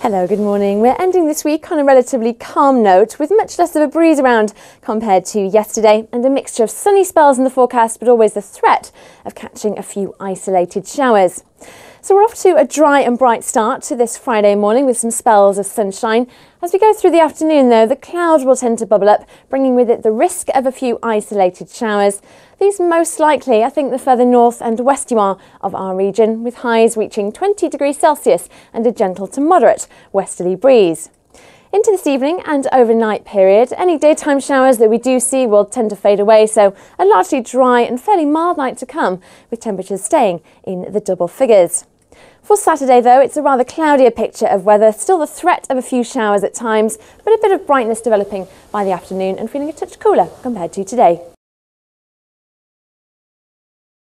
Hello, good morning. We're ending this week on a relatively calm note with much less of a breeze around compared to yesterday and a mixture of sunny spells in the forecast, but always the threat of catching a few isolated showers. So we're off to a dry and bright start to this Friday morning with some spells of sunshine. As we go through the afternoon, though, the cloud will tend to bubble up, bringing with it the risk of a few isolated showers. These most likely, I think, the further north and west you are of our region, with highs reaching 20 degrees Celsius and a gentle to moderate westerly breeze. Into this evening and overnight period, any daytime showers that we do see will tend to fade away, so a largely dry and fairly mild night to come, with temperatures staying in the double figures. For Saturday, though, it's a rather cloudier picture of weather, still the threat of a few showers at times, but a bit of brightness developing by the afternoon and feeling a touch cooler compared to today.